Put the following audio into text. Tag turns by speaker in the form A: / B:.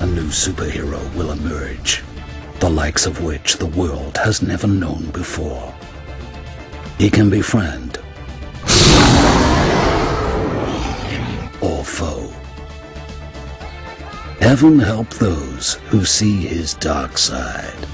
A: A new superhero will emerge, the likes of which the world has never known before. He can be friend or foe. Heaven help those who see his dark side.